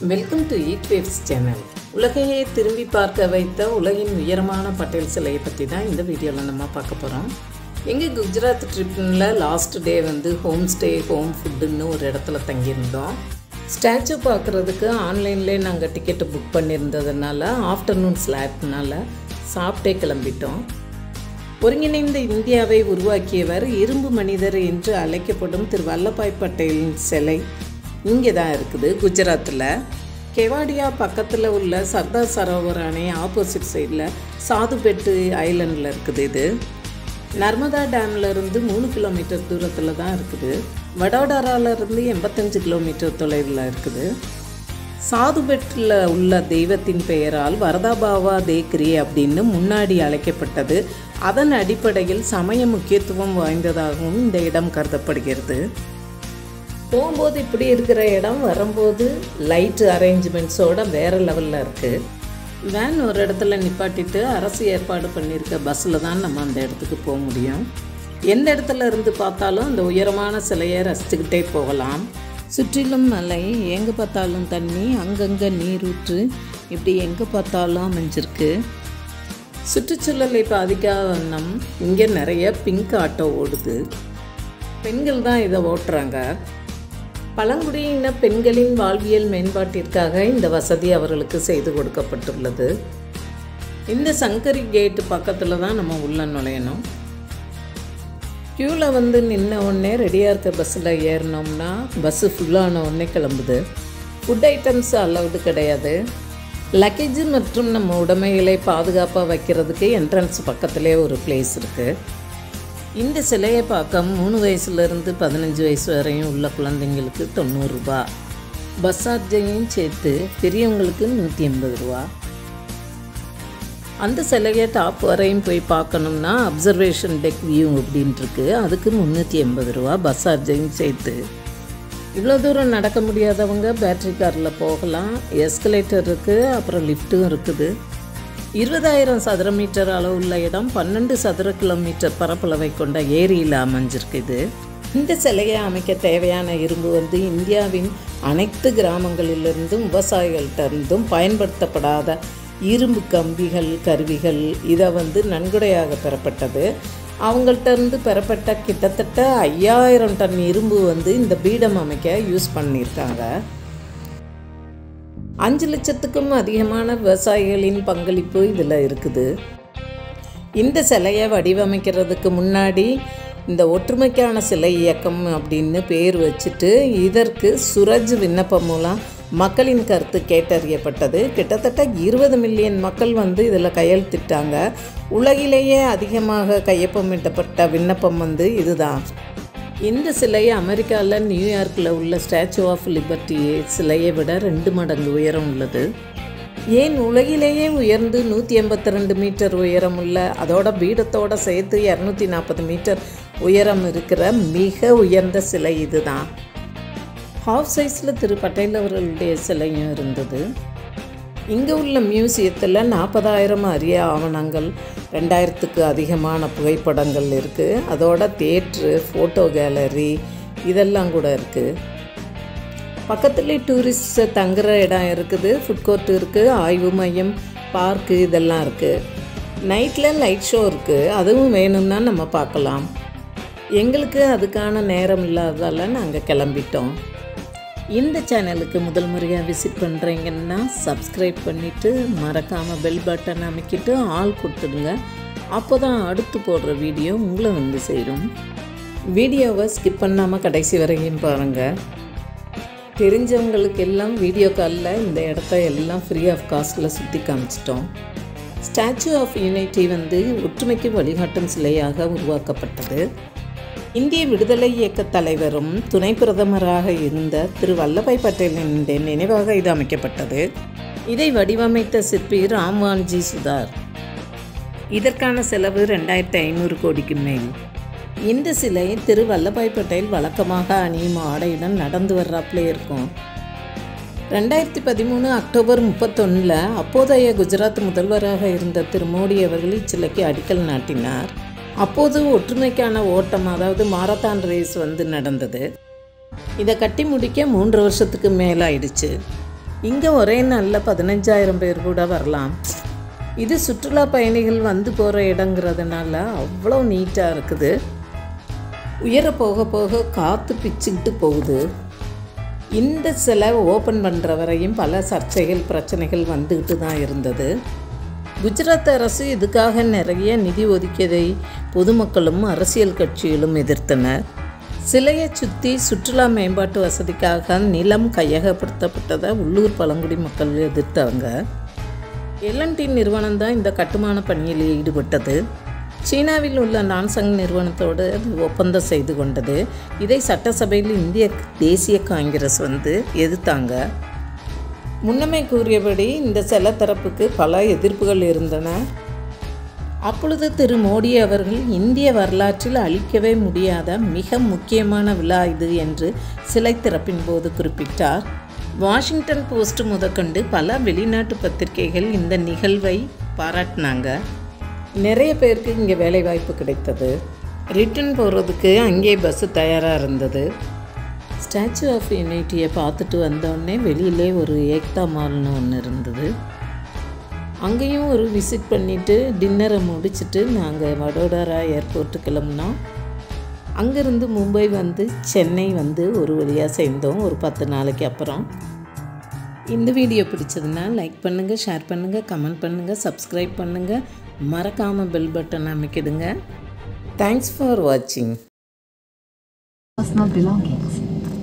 Welcome to Eat Waves channel உலகையே திரும்பி பார்க்க வைத்த உலகின் உயரமான பட்டேல் சிலையை பற்றி தான் இந்த வீடியோவில் நம்ம பார்க்க போகிறோம் எங்கள் குஜராத் ட்ரிப்பில் லாஸ்ட் டே வந்து ஹோம் ஸ்டே ஹோம் ஃபுட்டுன்னு ஒரு இடத்துல தங்கியிருந்தோம். ஸ்டாச்சு பார்க்குறதுக்கு ஆன்லைன்லேயே நாங்கள் டிக்கெட்டு புக் பண்ணியிருந்ததுனால ஆஃப்டர்நூன் ஸ்லாப்னால சாப்பிட்டே கிளம்பிட்டோம். ஒருங்கிணைந்த இந்தியாவை உருவாக்கியவர் இரும்பு மனிதர் என்று அழைக்கப்படும் திரு வல்லபாய் பட்டேலின் சிலை. இங்கே தான் இருக்குது குஜராத்தில். கெவாடியா பக்கத்தில் உள்ள சர்தார் சரோவர் அணை ஆப்போசிட் சைடில் சாதுபெட்டு ஐலண்டில் இருக்குது இது. நர்மதா டேம்ல இருந்து மூணு கிலோமீட்டர் தூரத்தில் தான் இருக்குது. வடோடராலேருந்து எண்பத்தஞ்சு கிலோமீட்டர் தொலைவில் இருக்குது. சாதுபெட்டில் உள்ள தெய்வத்தின் பெயரால் வரதாபாவா தேக்ரி அப்படின்னு முன்னாடி அழைக்கப்பட்டது. அதன் அடிப்படையில் சமய முக்கியத்துவம் வாய்ந்ததாகவும் இந்த இடம் கருதப்படுகிறது. போகும்போது இப்படி இருக்கிற இடம் வரும்போது லைட் அரேஞ்ச்மெண்ட்ஸோட வேறு லெவலில் இருக்குது வேன் ஒரு இடத்துல நிப்பாட்டிட்டு அரசு ஏற்பாடு பண்ணியிருக்க பஸ்ஸில் தான் நம்ம அந்த இடத்துக்கு போக முடியும். எந்த இடத்துல இருந்து பார்த்தாலும் அந்த உயரமான சிலையை ரசிச்சுக்கிட்டே போகலாம். சுற்றிலும் மலை எங்கே பார்த்தாலும் தண்ணி அங்கங்கே நீரூற்று இப்படி எங்கே பார்த்தாலும் அமைஞ்சிருக்கு. சுற்றுச்சூழலை பாதிக்காத வண்ணம் இங்கே நிறைய பிங்க் ஆட்டோ ஓடுது. பெண்கள் தான் இதை ஓட்டுறாங்க. பழங்குடியின பெண்களின் வாழ்வியல் மேம்பாட்டிற்காக இந்த வசதி அவர்களுக்கு செய்து கொடுக்கப்பட்டுள்ளது. இந்த சங்கரி கேட்டு பக்கத்தில் தான் நம்ம உள்ளே நுழையணும். க்யூவில் வந்து நின்ன உடனே ரெடியாக இருக்க பஸ்ஸில் ஏறினோம்னா பஸ்ஸு ஃபுல்லான உடனே கிளம்புது. ஃபுட் ஐட்டம்ஸ் அலவுடு கிடையாது. லக்கேஜ் மற்றும் நம்ம உடைமைகளை பாதுகாப்பாக வைக்கிறதுக்கு என்ட்ரன்ஸ் பக்கத்திலே ஒரு பிளேஸ் இருக்குது இந்த சிலையை பார்க்க மூணு வயசுலேருந்து பதினஞ்சு வயசு வரையும் உள்ள குழந்தைங்களுக்கு தொண்ணூறுரூபா பஸ் சார்ஜையும் சேர்த்து பெரியவங்களுக்கு நூற்றி எண்பது ரூபா. அந்த சிலையை டாப் வரையும் போய் பார்க்கணும்னா அப்சர்வேஷன் டெக் வியூ அப்படின்ட்டுருக்கு அதுக்கு முந்நூற்றி எண்பது ரூபா பஸ் சார்ஜையும் சேர்த்து. இவ்வளோ தூரம் நடக்க முடியாதவங்க பேட்ரி காரில் போகலாம். எஸ்கலேட்டர் இருக்குது அப்புறம் லிஃப்ட்டும் இருக்குது. இருபதாயிரம் சதுர மீட்டர் அளவுள்ள இடம் பன்னெண்டு சதுர கிலோமீட்டர் பரப்பளவை கொண்ட ஏரியில் அமைஞ்சிருக்கு இது இந்த சிலையை அமைக்க தேவையான இரும்பு வந்து இந்தியாவின் அனைத்து கிராமங்களிலிருந்தும் விவசாயிகள்கிட்ட இருந்தும் பயன்படுத்தப்படாத இரும்பு கம்பிகள் கருவிகள் இதை வந்து நன்கொடையாக பெறப்பட்டது. அவங்கள்ட்ட இருந்து பெறப்பட்ட கிட்டத்தட்ட ஐயாயிரம் டன் இரும்பு வந்து இந்த பீடம் அமைக்க யூஸ் பண்ணியிருக்காங்க. அஞ்சு லட்சத்துக்கும் அதிகமான விவசாயிகளின் பங்களிப்பு இதில் இருக்குது. இந்த சிலையை வடிவமைக்கிறதுக்கு முன்னாடி இந்த ஒற்றுமைக்கான சிலை இயக்கம் அப்படின்னு பேர் வச்சுட்டு இதற்கு சுரஜ் விண்ணப்பம் மூலம் மக்களின் கருத்து கேட்டறியப்பட்டது. கிட்டத்தட்ட இருபது மில்லியன் மக்கள் வந்து இதில் கையெழுத்திட்டாங்க. உலகிலேயே அதிகமாக கையொப்பமிட்டப்பட்ட விண்ணப்பம் வந்து இதுதான். இந்த சிலையை அமெரிக்காவில் நியூயார்க்கில் உள்ள ஸ்டாச்சு ஆஃப் லிபர்ட்டி சிலையை விட ரெண்டு மடங்கு உயரம் உள்ளது. ஏன் உலகிலேயே உயர்ந்து நூற்றி எண்பத்தி ரெண்டு மீட்டர் உயரம் உள்ள அதோட பீடத்தோட சேர்த்து இரநூத்தி நாற்பது மீட்டர் உயரம் இருக்கிற மிக உயர்ந்த சிலை இதுதான். ஹாஃப் சைஸில் திரு பட்டேல் அவர்களுடைய சிலையும் இருந்தது. இங்கே உள்ள மியூசியத்தில் நாற்பதாயிரம் அரிய ஆவணங்கள் ரெண்டாயிரத்துக்கு அதிகமான புகைப்படங்கள் இருக்குது அதோட தேட்ரு ஃபோட்டோ கேலரி இதெல்லாம் கூட இருக்குது பக்கத்துலேயே டூரிஸ்ட் தங்குற இடம் இருக்குது ஃபுட் கோர்ட் இருக்குது ஆய்வு மையம் பார்க்கு இதெல்லாம் இருக்குது நைட்டில் லைட் ஷோ இருக்குது அதுவும் வேணும்னா நம்ம பார்க்கலாம். எங்களுக்கு அதுக்கான நேரம் இல்லாததால் நாங்கள் கிளம்பிட்டோம். இந்த சேனலுக்கு முதல் முறையாக விசிட் பண்ணுறீங்கன்னா சப்ஸ்கிரைப் பண்ணிவிட்டு மறக்காமல் பெல் பட்டன் அமைக்கிட்டு ஆள் கொடுத்துடுங்க. அப்போ தான் அடுத்து போடுற வீடியோ உங்களை வந்து சேரும். வீடியோவை ஸ்கிப் பண்ணாமல் கடைசி வரையும் பாருங்கள் தெரிஞ்சவங்களுக்கு எல்லாம் வீடியோ காலில் இந்த இடத்த எல்லாம் ஃப்ரீ ஆஃப் காஸ்ட்டில் சுற்றி காமிச்சிட்டோம். ஸ்டாச்சு ஆஃப் யூனிட்டி வந்து ஒற்றுமைக்கு வழிகாட்டும் சிலையாக உருவாக்கப்பட்டது. இந்திய விடுதலை இயக்க தலைவரும் துணை பிரதமராக இருந்த திரு வல்லபாய் பட்டேலின் நினைவாக இது அமைக்கப்பட்டது. இதை வடிவமைத்த சிற்பி ராம்வான்ஜி சுதார். இதற்கான செலவு ரெண்டாயிரத்தி ஐநூறு கோடிக்கு மேல். இந்த சிலை திரு வல்லபாய் பட்டேல் வழக்கமாக அணியும் ஆடையுடன் நடந்து வர்றாப்புலே இருக்கும். ரெண்டாயிரத்தி பதிமூணு அக்டோபர் முப்பத்தொன்னில் அப்போதைய குஜராத் முதல்வராக இருந்த திரு மோடி அவர்கள் இச்சிலைக்கு அடிக்கல் நாட்டினார். அப்போது ஒற்றுமைக்கான ஓட்டம் அதாவது மாரத்தான் ரேஸ் வந்து நடந்தது. இதை கட்டி முடிக்க மூன்று வருஷத்துக்கு மேலாயிடுச்சு இங்கே ஒரே நாளில் பதினஞ்சாயிரம் பேர் கூட வரலாம். இது சுற்றுலா பயணிகள் வந்து போகிற இடங்கிறதுனால அவ்வளோ நீட்டாக இருக்குது. உயர போக போக காற்று பிச்சுக்கிட்டு போகுது. இந்த சிலை ஓப்பன் பண்ணுற வரையும் பல சர்ச்சைகள் பிரச்சனைகள் வந்துக்கிட்டு தான் இருந்தது. குஜராத் அரசு இதுக்காக நிறைய நிதி ஒதுக்கியதை பொதுமக்களும் அரசியல் கட்சிகளும் எதிர்த்தனர். சிலையை சுற்றி சுற்றுலா மேம்பாட்டு வசதிக்காக நிலம் கையகப்படுத்தப்பட்டதை உள்ளூர் பழங்குடி மக்கள் எதிர்த்தாங்க. எல்என்டி நிறுவனம் தான் இந்த கட்டுமான பணியில் ஈடுபட்டது. சீனாவில் உள்ள நான்சங் நிறுவனத்தோடு அது ஒப்பந்தம் செய்து கொண்டது. இதை சட்டசபையில் இந்திய தேசிய காங்கிரஸ் வந்து எதிர்த்தாங்க. முன்னமே கூறியபடி இந்த செல தரப்புக்கு பல எதிர்ப்புகள் இருந்தன. அப்பொழுது திரு மோடி அவர்கள் இந்திய வரலாற்றில் அழிக்கவே முடியாத மிக முக்கியமான விழா இது என்று சிலை திறப்பின் போது குறிப்பிட்டார். வாஷிங்டன் போஸ்ட் முதற்கொண்டு பல வெளிநாட்டு பத்திரிகைகள் இந்த நிகழ்வை பாராட்டினாங்க. நிறைய பேருக்கு இங்கே வேலைவாய்ப்பு கிடைத்தது. ரிட்டர்ன் போகிறதுக்கு அங்கே பஸ்ஸு தயாராக இருந்தது. ஸ்டாச்சு ஆஃப் யூனிட்டியை பார்த்துட்டு வந்தோடனே வெளியிலே ஒரு ஏக்தா மால்னு ஒன்று இருந்தது. அங்கேயும் ஒரு விசிட் பண்ணிவிட்டு டின்னரை முடிச்சுட்டு நாங்கள் வடோடரா ஏர்போர்ட்டு கிளம்புனோம். அங்கேருந்து மும்பை வந்து சென்னை வந்து ஒரு வழியாக சேர்ந்தோம் ஒரு பத்து நாளைக்கு அப்புறம். இந்த வீடியோ பிடிச்சதுன்னா லைக் பண்ணுங்கள் ஷேர் பண்ணுங்கள் கமெண்ட் பண்ணுங்கள் சப்ஸ்கிரைப் பண்ணுங்கள் மறக்காமல் பெல் பட்டன் அமைக்கிடுங்க. தேங்க்ஸ் ஃபார் வாட்சிங் personal.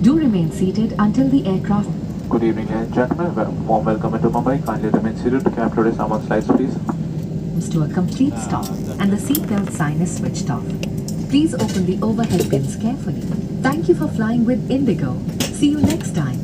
Do remain seated until the aircraft Good evening, ladies and gentlemen. Warm welcome into Mumbai. Kindly remain seated to capture today's someone slides, please. to a complete stop and the seatbelt sign is switched off. Please open the overhead bins carefully. Thank you for flying with Indigo. See you next time.